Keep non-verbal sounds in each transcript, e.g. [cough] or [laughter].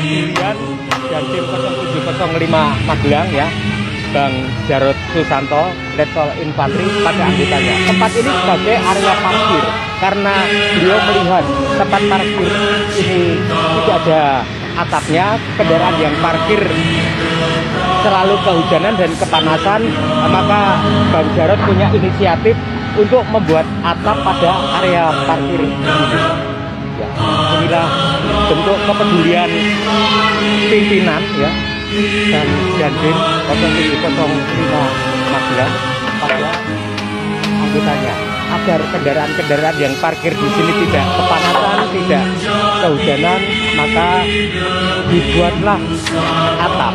705 Magelang ya. Bang Jarod Susanto Letkol Infanteri pada anggotanya. Tempat ini sebagai area parkir karena beliau melihat tempat parkir ini tidak ada atapnya kendaraan yang parkir selalu kehujanan dan kepanasan maka Bang Jarod punya inisiatif untuk membuat atap pada area parkir ini. Ya inilah bentuk kepedulian pimpinan ya dan Dandim 0705 Magelang pada anggotanya agar kendaraan-kendaraan yang parkir di sini tidak kepanasan, tidak kehujanan, maka dibuatlah atap.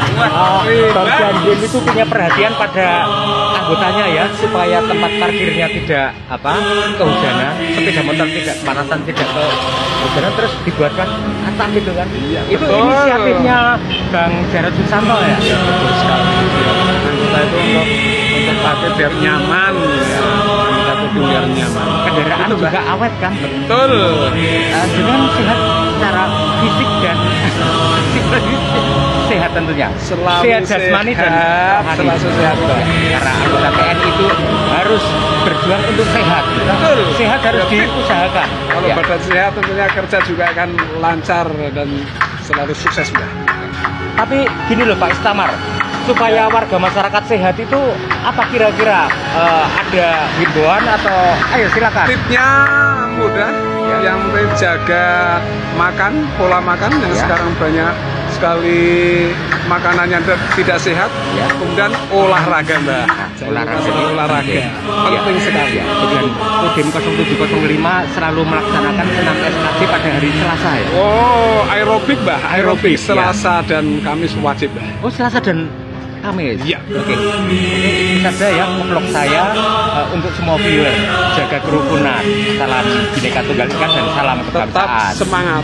Bang Janjin itu punya perhatian pada anggotanya ya supaya tempat parkirnya tidak apa kehujanan, sepeda motor tidak kepanasan, tidak kehujanan terus dibuatkan atap gitu kan. Iya, itu betul. inisiatifnya Bang Jarod Susanto ya. Iya, betul sekali. Anggota itu untuk untuk parkir biar nyaman ya. Anggota itu biar nyaman. Kendaraan itu juga awet kan? Betul. Uh, dengan sehat secara fisik dan [laughs] sehat tentunya. Selalu sehat jasmani dan rohani. Selalu sehat. Karena anggota TNI itu harus berjuang untuk sehat. Betul. Sehat harus diusahakan. Kalau ya. badan sehat tentunya kerja juga akan lancar dan selalu sukses, Mbak. Tapi gini loh Pak Istamar, supaya warga masyarakat sehat itu apa kira-kira uh, ada himbauan atau ayo silakan tipnya mudah ya. Yang penting jaga makan pola makan yang ya. sekarang banyak sekali makanan yang tidak sehat ya. kemudian olahraga mbak nah, olahraga olahraga ya. penting ya. sekali ya. dengan Kodim 0705 selalu melaksanakan senam SKC pada hari Selasa ya oh aerobik mbak aerobik ya. Selasa ya. dan Kamis wajib mbak oh Selasa dan Kamis. Iya. Oke. Okay. Ini saja ya vlog saya uh, untuk semua viewer. Jaga kerukunan. Salam Bineka Tunggal Ika dan salam kebangsaan. Tetap semangat.